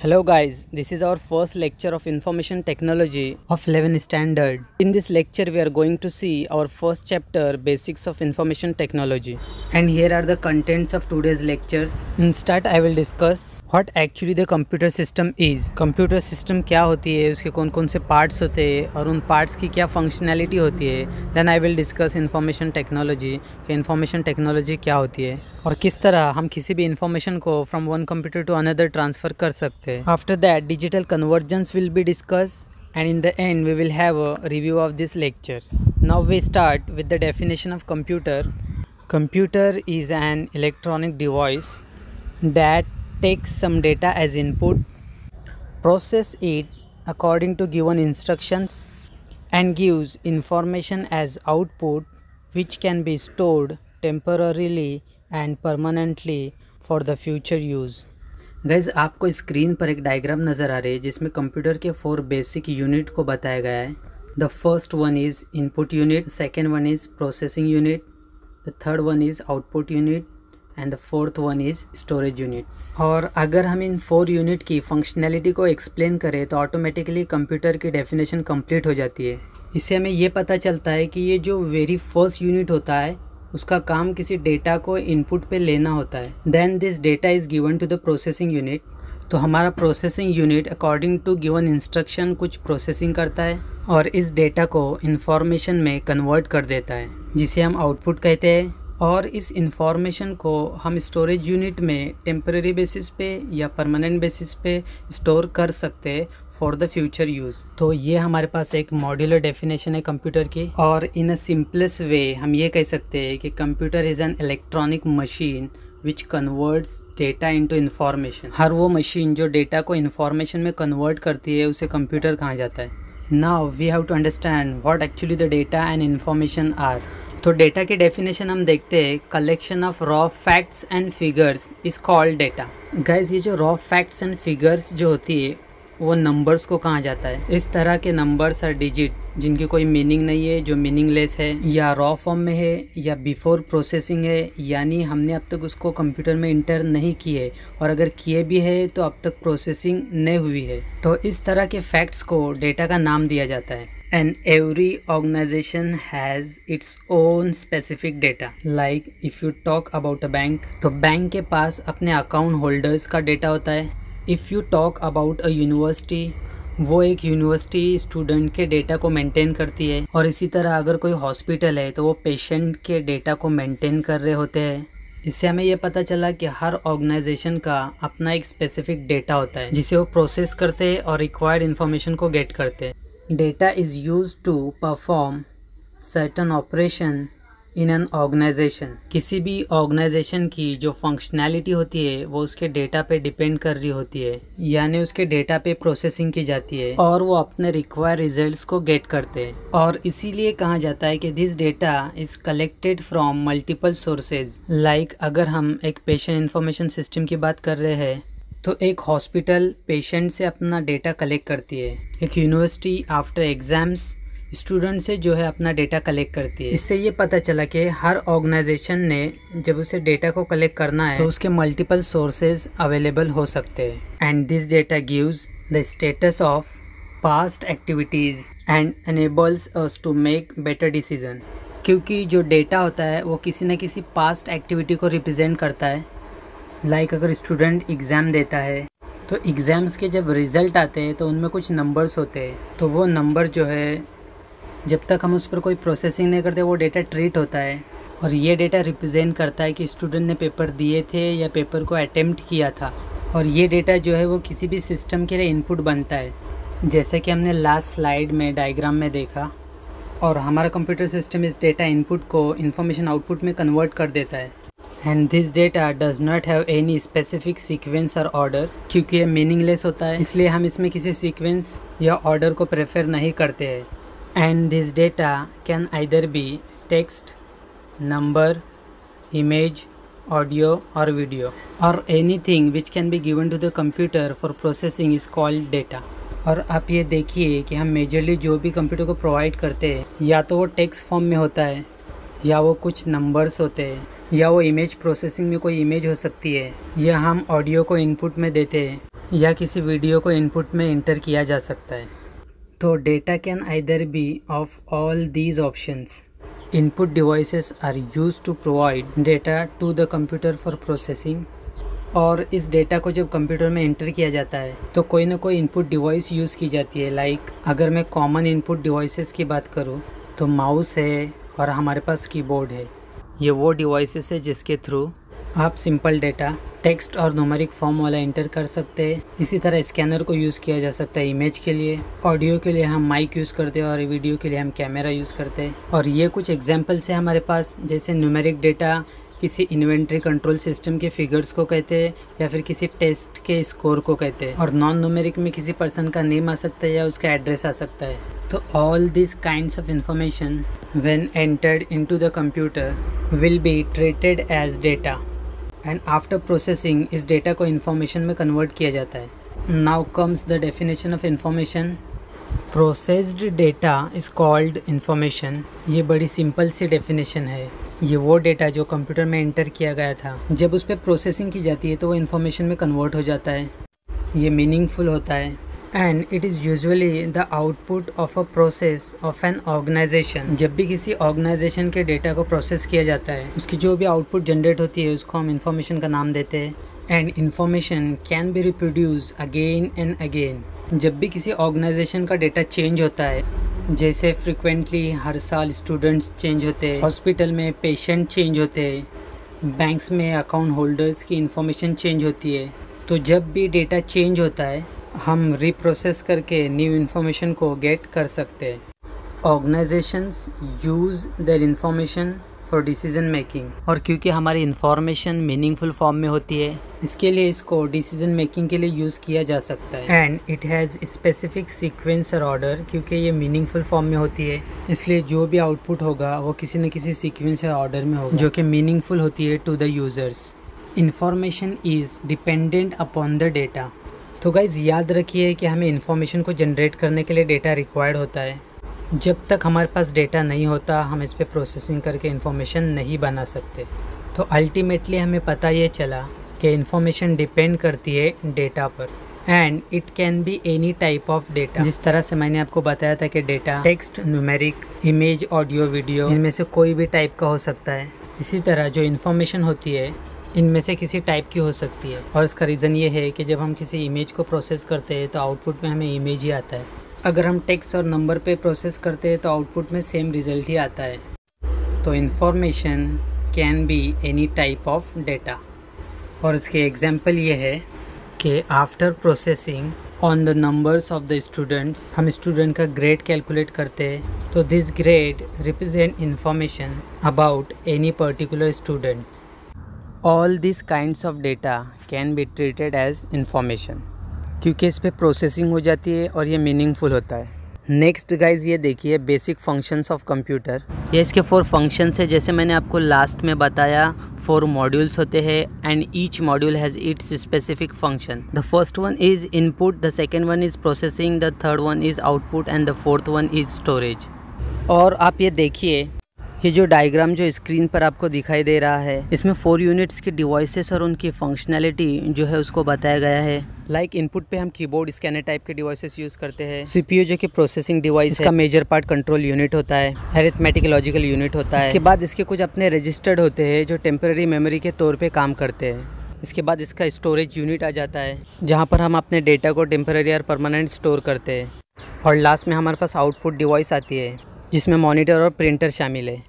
Hello guys, this is our first lecture of information technology of 11 standard. In this lecture we are going to see our first chapter basics of information technology. And here are the contents of today's lectures. In start I will discuss what actually the computer system is. Computer system क्या होती है उसके कौन कौन से parts होते हैं और उन parts की क्या functionality होती है Then I will discuss information technology कि information technology क्या होती है और किस तरह हम किसी भी इंफॉर्मेशन को from one computer to another transfer कर सकते हैं okay. After that digital convergence will be discussed and in the end we will have a review of this lecture. Now we start with the definition of computer. Computer is an electronic device that takes some data as input process it according to given instructions and gives information as output which can be stored temporarily and permanently for the future use. Guys आपको screen पर एक diagram नज़र आ रही है, जिसमें computer के four basic unit को बताया गया है। The first one is input unit second one is processing unit the third one is output unit and the fourth one is storage unit और अगर हम इन फोर यूनिट की फंक्शनैलिटी को एक्सप्लेन करें तो ऑटोमेटिकली कंप्यूटर की डेफिनेशन कंप्लीट हो जाती है। इससे हमें ये पता चलता है कि ये जो वेरी फ़र्स्ट यूनिट होता है उसका काम किसी डेटा को इनपुट पे लेना होता है। Then this data is given to the processing unit तो हमारा processing unit according to given instruction कुछ प्रोसेसिंग करता है और इस डेटा को इंफॉर्मेशन में कन्वर्ट कर देता है, जिसे हम आउटपुट कहते हैं। और इस इंफॉर्मेशन को हम स्टोरेज यूनिट में टेम्प्रेरी बेसिस पे या परमानेंट बेसिस पे स्टोर कर सकते हैं। फॉर द फ्यूचर यूज़ तो ये हमारे पास एक मॉड्यूलर डेफिनेशन है कंप्यूटर की और इन अ सिंपलेस्ट वे हम ये कह सकते हैं कि computer is an electronic machine which converts data into information हर वो मशीन जो डेटा को इन्फॉर्मेशन में कन्वर्ट करती है, उसे कंप्यूटर कहा जाता है। Now we have to understand what actually the data and information are तो डेटा की डेफिनेशन हम देखते हैं collection of raw facts and figures is called data guys ये जो रॉ फैक्ट्स एंड फिगर्स जो होती है वो नंबर्स को कहा जाता है? इस तरह के नंबर्स और डिजिट जिनकी कोई मीनिंग नहीं है, जो मीनिंगलेस है, या रॉ फॉर्म में है, या बिफोर प्रोसेसिंग है, यानी हमने अब तक उसको कंप्यूटर में इंटर नहीं किए, और अगर किए भी है तो अब तक प्रोसेसिंग नहीं हुई है। तो इस तरह के फैक्ट्स को डेटा का नाम दिया जाता है। And every organization has its own specific data like if you talk about a bank तो बैंक के पास अपने अकाउंट होल्डर्स का डेटा होता है। If you talk about a university वो एक यूनिवर्सिटी स्टूडेंट के डेटा को मेंटेन करती है। और इसी तरह अगर कोई हॉस्पिटल है तो वो पेशेंट के डेटा को मेंटेन कर रहे होते हैं। इससे हमें यह पता चला कि हर ऑर्गेनाइजेशन का अपना एक स्पेसिफिक डेटा होता है, जिसे वो प्रोसेस करते हैं और रिक्वायर्ड इन्फॉर्मेशन को गेट करते हैं। Data is use to perform certain operation in an organization. किसी भी ऑर्गेनाइजेशन की जो फंक्शनैलिटी होती है, वो उसके डेटा पे डिपेंड कर रही होती है। यानी उसके डेटा पे प्रोसेसिंग की जाती है और वो अपने रिक्वायर रिजल्ट्स को गेट करते हैं। और इसीलिए कहा जाता है कि this data is collected from multiple sources like अगर हम एक पेशेंट इन्फॉर्मेशन सिस्टम की बात कर रहे हैं तो एक हॉस्पिटल पेशेंट से अपना डेटा कलेक्ट करती है। एक यूनिवर्सिटी आफ्टर एग्ज़ाम्स स्टूडेंट से जो है अपना डेटा कलेक्ट करती है। इससे ये पता चला कि हर ऑर्गेनाइजेशन ने जब उसे डेटा को कलेक्ट करना है तो उसके मल्टीपल सोर्सेज अवेलेबल हो सकते हैं। And this data gives the status of past activities and enables us to make better decision क्योंकि जो डेटा होता है, वो किसी न किसी पास्ट एक्टिविटी को रिप्रेजेंट करता है। लाइक like अगर स्टूडेंट एग्ज़ाम देता है तो एग्ज़ाम्स के जब रिज़ल्ट आते हैं तो उनमें कुछ नंबर्स होते हैं। तो वो नंबर जो है जब तक हम उस पर कोई प्रोसेसिंग नहीं करते, वो डेटा ट्रीट होता है। और ये डेटा रिप्रेजेंट करता है कि स्टूडेंट ने पेपर दिए थे या पेपर को अटैम्प्ट किया था। और ये डेटा जो है, वो किसी भी सिस्टम के लिए इनपुट बनता है। जैसे कि हमने लास्ट स्लाइड में डायग्राम में देखा। और हमारा कंप्यूटर सिस्टम इस डेटा इनपुट को इन्फॉर्मेशन आउटपुट में कन्वर्ट कर देता है। And this data does not have any specific sequence और ऑर्डर क्योंकि ये मीनिंगलेस होता है। इसलिए हम इसमें किसी सीक्वेंस या ऑर्डर को प्रेफर नहीं करते हैं। And this data can either be text, number, image, audio or video. Or anything which can be given to the computer for processing is called data. और आप ये देखिए कि हम मेजरली जो भी कंप्यूटर को प्रोवाइड करते हैं या तो वो टेक्स्ट फॉर्म में होता है या वो कुछ नंबर्स होते हैं या वो इमेज प्रोसेसिंग में कोई इमेज हो सकती है या हम ऑडियो को इनपुट में देते हैं या किसी वीडियो को इनपुट में इंटर किया जा सकता है। तो data can either be of all these options input devices are use to provide data to the computer for processing और इस डेटा को जब कंप्यूटर में एंटर किया जाता है तो कोई ना कोई इनपुट डिवाइस यूज़ की जाती है। लाइक like, अगर मैं कॉमन इनपुट डिवाइसेस की बात करूँ तो माउस है और हमारे पास कीबोर्ड है। ये वो डिवाइसेस है जिसके थ्रू आप सिंपल डेटा टेक्स्ट और नोमरिक फॉर्म वाला इंटर कर सकते हैं। इसी तरह स्कैनर को यूज़ किया जा सकता है इमेज के लिए। ऑडियो के लिए हम माइक यूज़ करते हैं और वीडियो के लिए हम कैमरा यूज़ करते हैं। और ये कुछ एग्जांपल्स है हमारे पास, जैसे न्यूमेरिक डेटा किसी इन्वेंट्री कंट्रोल सिस्टम के फिगर्स को कहते हैं या फिर किसी टेस्ट के स्कोर को कहते हैं। और नॉन न्यूमेरिक में किसी पर्सन का नेम आ सकता है या उसका एड्रेस आ सकता है। तो all this kinds of information when entered into the computer will be treated as data and after processing इस डेटा को इन्फॉर्मेशन में कन्वर्ट किया जाता है। Now comes the definition of information processed data is called information ये बड़ी simple सी definition है। ये वो डेटा जो कंप्यूटर में एंटर किया गया था। जब उस पर प्रोसेसिंग की जाती है तो वो इन्फॉर्मेशन में कन्वर्ट हो जाता है। ये मीनिंगफुल होता है। And it is usually the output of a process of an organization जब भी किसी ऑर्गेनाइजेशन के डेटा को प्रोसेस किया जाता है, उसकी जो भी आउटपुट जनरेट होती है, उसको हम इंफॉर्मेशन का नाम देते हैं। And information can be reproduce again and again जब भी किसी ऑर्गेनाइजेशन का डेटा चेंज होता है, जैसे फ्रिक्वेंटली हर साल स्टूडेंट्स चेंज होते हैं हॉस्पिटल में पेशेंट चेंज होते हैं बैंक्स में अकाउंट होल्डर्स की इंफॉर्मेशन चेंज होती है तो जब भी डेटा चेंज होता है हम रिप्रोसेस करके न्यू इन्फॉर्मेशन को गेट कर सकते हैं। Organizations use their information for decision making और क्योंकि हमारी इन्फॉर्मेशन मीनिंगफुल फॉर्म में होती है, इसके लिए इसको डिसीज़न मेकिंग के लिए यूज़ किया जा सकता है। And it has specific sequence और ऑर्डर क्योंकि ये मीनिंगफुल फॉर्म में होती है। इसलिए जो भी आउटपुट होगा, वो किसी न किसी सीक्वेंस या ऑर्डर में होगा। जो कि मीनिंगफुल होती है to the users information is dependent upon the data तो गाइज़ याद रखिए कि हमें इन्फॉर्मेशन को जनरेट करने के लिए डेटा रिक्वायर्ड होता है। जब तक हमारे पास डेटा नहीं होता, हम इस पर प्रोसेसिंग करके इन्फॉर्मेशन नहीं बना सकते। तो अल्टीमेटली हमें पता ये चला कि इन्फॉर्मेशन डिपेंड करती है डेटा पर। And it can be any type of data जिस तरह से मैंने आपको बताया था कि data text numeric image audio video इनमें से कोई भी टाइप का हो सकता है। इसी तरह जो इन्फॉर्मेशन होती है इनमें से किसी टाइप की हो सकती है। और इसका रीज़न ये है कि जब हम किसी इमेज को प्रोसेस करते हैं तो आउटपुट में हमें इमेज ही आता है। अगर हम टेक्स्ट और नंबर पे प्रोसेस करते हैं तो आउटपुट में सेम रिज़ल्ट ही आता है। तो information can be any type of data और इसके एग्ज़ाम्पल ये है कि after processing on the numbers of the students हम स्टूडेंट का ग्रेड कैलकुलेट करते हैं। तो this grade represent information about any particular students all this kinds of data can be treated as information क्योंकि इस पर प्रोसेसिंग हो जाती है और ये मीनिंगफुल होता है। नेक्स्ट गाइज़ ये देखिए बेसिक फ़ंक्शंस ऑफ़ कंप्यूटर ये इसके फोर फ़ंक्शंस है, जैसे मैंने आपको लास्ट में बताया फोर मॉड्यूल्स होते हैं and each module has its specific function the first one is input the second one is processing the third one is output and the fourth one is storage और आप ये देखिए ये जो डायग्राम जो screen पर आपको दिखाई दे रहा है इसमें फोर यूनिट्स के डिवाइसेस और उनकी फंक्शनैलिटी जो है उसको बताया गया है। लाइक like इनपुट पे हम कीबोर्ड स्कैनर टाइप के डिवाइसेस यूज़ करते हैं। सीपीयू जो कि प्रोसेसिंग डिवाइस का मेजर पार्ट कंट्रोल यूनिट होता है। अरिथमेटिक लॉजिकल यूनिट होता है। इसके बाद इसके कुछ अपने रजिस्टर्ड होते हैं जो टेम्पररी मेमोरी के तौर पर काम करते हैं। इसके बाद इसका स्टोरेज यूनिट आ जाता है जहाँ पर हम अपने डेटा को टेम्पररी और परमानेंट स्टोर करते हैं। और लास्ट में हमारे पास आउटपुट डिवाइस आती है। जिसमें मॉनिटर और प्रिंटर शामिल है।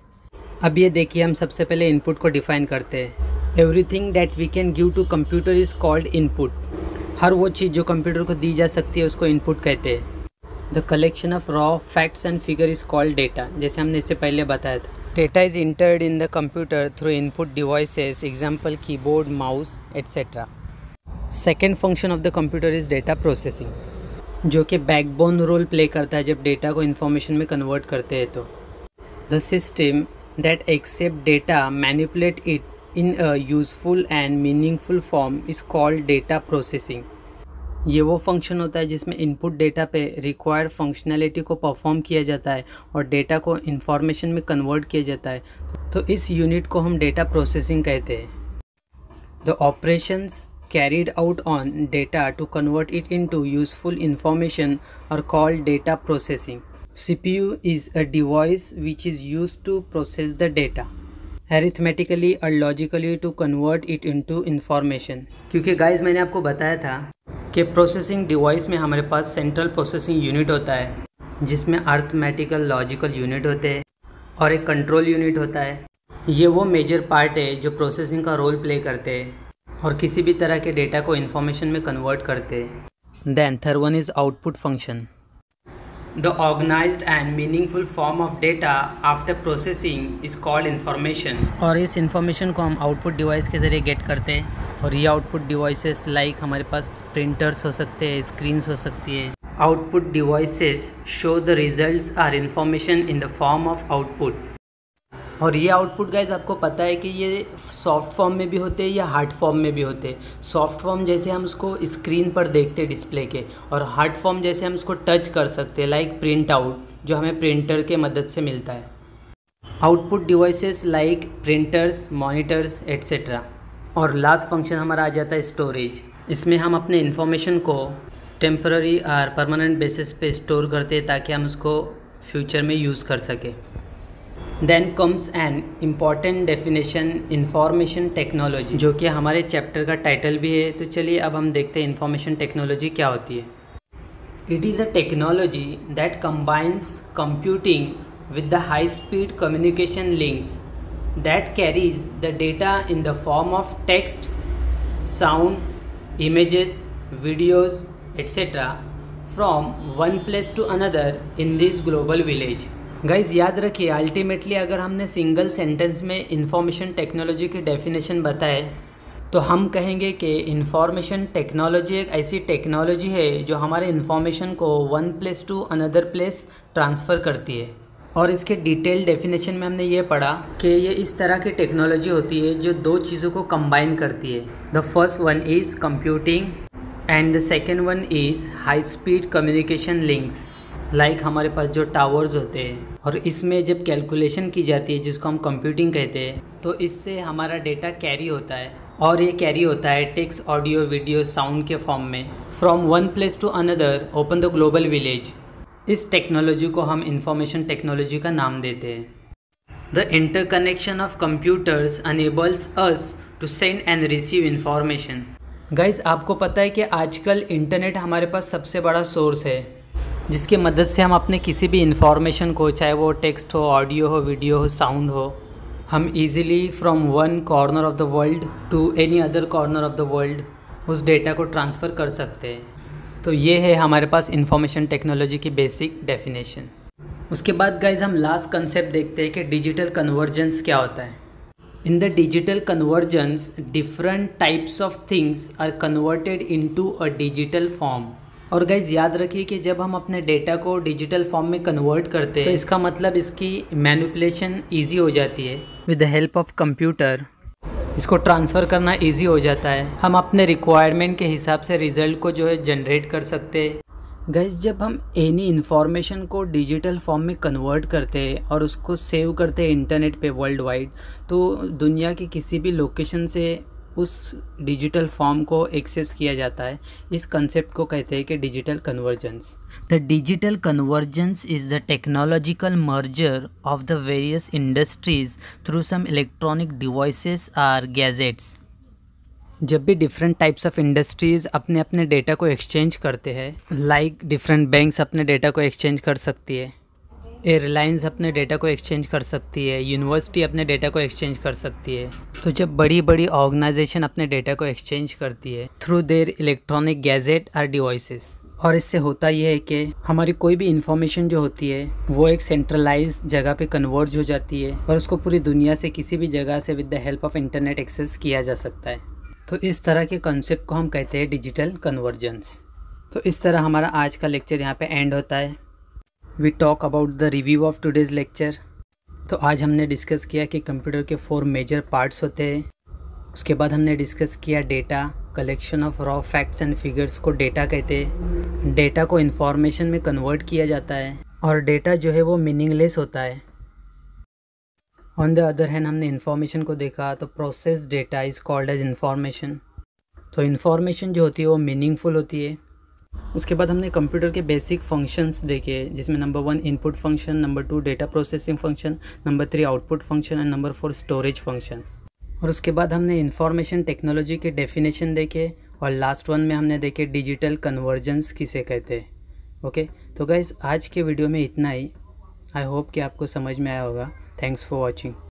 अब ये देखिए, हम सबसे पहले इनपुट को डिफाइन करते हैं। Everything that we can give to computer is called input हर वो चीज़ जो कंप्यूटर को दी जा सकती है, उसको इनपुट कहते हैं। The collection of raw facts and figure is called data जैसे हमने इससे पहले बताया था। Data is entered in the computer through input devices example keyboard mouse etcetera second function of the computer is data processing जो कि backbone role play करता है जब डेटा को इन्फॉर्मेशन में कन्वर्ट करते हैं तो। The system accept data, manipulate it in a useful and meaningful form is called data processing. ये वो फ़ंक्शन होता है जिसमें इनपुट डेटा पे रिक्वायर्ड फंक्शनैलिटी को परफॉर्म किया जाता है और डेटा को इन्फॉर्मेशन में कन्वर्ट किया जाता है। तो इस यूनिट को हम डेटा प्रोसेसिंग कहते हैं। The operations carried out on data to convert it into useful information are called data processing. CPU is a device which is used to process the data arithmetically or logically to convert it into information. क्योंकि guys मैंने आपको बताया था कि processing device में हमारे पास central processing unit होता है जिसमें अर्थमेटिकल लॉजिकल यूनिट होते हैं और एक कंट्रोल यूनिट होता है ये वो मेजर पार्ट है जो प्रोसेसिंग का रोल प्ले करते हैं और किसी भी तरह के डेटा को इन्फॉर्मेशन में कन्वर्ट करते हैं। Then third one is output function the organized and meaningful form of data after processing is called information और इस इन्फॉर्मेशन को हम आउटपुट डिवाइस के ज़रिए गेट करते हैं। और ये आउटपुट डिवाइसेस लाइक हमारे पास प्रिंटर्स हो सकते हैं स्क्रीन्स हो सकती है। Output devices show the results are information in the form of output और ये आउटपुट गाइज़ आपको पता है कि ये सॉफ्ट फॉर्म में भी होते हैं या हार्ड फॉर्म में भी होते हैं। सॉफ्ट फॉर्म जैसे हम उसको स्क्रीन पर देखते डिस्प्ले के और हार्ड फॉर्म जैसे हम उसको टच कर सकते हैं लाइक प्रिंट आउट जो हमें प्रिंटर के मदद से मिलता है। Output devices like printers monitors etcetera और लास्ट फ़ंक्शन हमारा आ जाता है स्टोरेज इसमें हम अपने इन्फॉर्मेशन को टेम्प्ररी और परमानेंट बेसिस पे स्टोर करते हैं ताकि हम उसको फ्यूचर में यूज़ कर सकें। Then comes an important definition information technology जो कि हमारे चैप्टर का टाइटल भी है। तो चलिए अब हम देखते हैं इंफॉर्मेशन टेक्नोलॉजी क्या होती है। It is a technology that combines computing with the high speed communication links that carries the data in the form of text sound images videos etcetera from one place to another in this global village guys याद रखिए ultimately अगर हमने single sentence में information technology की definition बताए तो हम कहेंगे कि इंफॉर्मेशन टेक्नोलॉजी एक ऐसी टेक्नोलॉजी है जो हमारे इन्फॉर्मेशन को one place to another place transfer करती है। और इसके डिटेल डेफिनेशन में हमने ये पढ़ा कि ये इस तरह की टेक्नोलॉजी होती है जो दो चीज़ों को कंबाइन करती है। The first one is computing and the second one is high speed communication links like like हमारे पास जो टावर्स होते हैं, और इसमें जब कैलकुलेशन की जाती है, जिसको हम कंप्यूटिंग कहते हैं तो इससे हमारा डेटा कैरी होता है। और ये कैरी होता है टेक्स्ट ऑडियो वीडियो साउंड के फॉर्म में। From one place to another open the global village इस टेक्नोलॉजी को हम इंफॉर्मेशन टेक्नोलॉजी का नाम देते हैं। The interconnection of computers enables us to send and receive information guys आपको पता है कि आजकल इंटरनेट हमारे पास सबसे बड़ा सोर्स है। जिसकी मदद से हम अपने किसी भी इंफॉर्मेशन को, चाहे वो टेक्स्ट हो ऑडियो हो वीडियो हो साउंड हो, हम easily from one corner of the world to any other corner of the world उस डेटा को ट्रांसफ़र कर सकते हैं। तो ये है हमारे पास इंफॉर्मेशन टेक्नोलॉजी की बेसिक डेफिनेशन उसके बाद गाइज़ हम लास्ट कंसेप्ट देखते हैं कि डिजिटल कन्वर्जेंस क्या होता है। In the digital convergence different types of things are converted into a digital form और गाइज़ याद रखिए कि जब हम अपने डेटा को डिजिटल फॉर्म में कन्वर्ट करते हैं तो इसका मतलब इसकी मैनिपुलेशन ईजी हो जाती है। With the help of computer इसको ट्रांसफ़र करना इजी हो जाता है। हम अपने रिक्वायरमेंट के हिसाब से रिज़ल्ट को जो है जनरेट कर सकते हैं। गैस जब हम एनी इन्फॉर्मेशन को डिजिटल फॉर्म में कन्वर्ट करते हैं और उसको सेव करते हैं इंटरनेट पे वर्ल्ड वाइड तो दुनिया की किसी भी लोकेशन से उस डिजिटल फॉर्म को एक्सेस किया जाता है। इस कंसेप्ट को कहते हैं कि digital convergence the digital convergence is the technological merger of the various industries through some electronic devices or gadgets जब भी डिफरेंट टाइप्स ऑफ़ इंडस्ट्रीज़ अपने अपने डेटा को एक्सचेंज करते हैं लाइक डिफरेंट बैंक्स अपने डेटा को एक्सचेंज कर सकती है एयरलाइंस अपने डेटा को एक्सचेंज कर सकती है यूनिवर्सिटी अपने डेटा को एक्सचेंज कर सकती है। तो जब बड़ी बड़ी ऑर्गेनाइजेशन अपने डेटा को एक्सचेंज करती है through their electronic gadget or devices और इससे होता यह है कि हमारी कोई भी इंफॉर्मेशन जो होती है, वो एक सेंट्रलाइज जगह पे कन्वर्ज हो जाती है और उसको पूरी दुनिया से किसी भी जगह से with the help of internet access किया जा सकता है। तो इस तरह के कॉन्सेप्ट को हम कहते हैं डिजिटल कन्वर्जेंस तो इस तरह हमारा आज का लेक्चर यहाँ पे एंड होता है। We talk about the review of today's lecture तो आज हमने डिस्कस किया कि कंप्यूटर के फोर मेजर पार्ट्स होते हैं। उसके बाद हमने डिस्कस किया data collection of raw facts and figures को डेटा कहते हैं। डेटा को इन्फॉर्मेशन में कन्वर्ट किया जाता है और डेटा जो है वो मीनिंगलेस होता है। ऑन द अदर हैंड हमने इन्फॉर्मेशन को देखा तो process data is called as information तो इन्फॉर्मेशन जो होती है वो मीनिंगफुल होती है। उसके बाद हमने कंप्यूटर के बेसिक फ़ंक्शंस देखे, जिसमें number one input function number two data processing function number three output function and number four storage function और उसके बाद हमने इंफॉर्मेशन टेक्नोलॉजी के डेफिनेशन देखे और लास्ट वन में हमने देखे डिजिटल कन्वर्जेंस किसे कहते हैं। ओके तो गाइज़ आज के वीडियो में इतना ही। आई होप कि आपको समझ में आया होगा। Thanks for watching